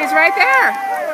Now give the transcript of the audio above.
He's right there.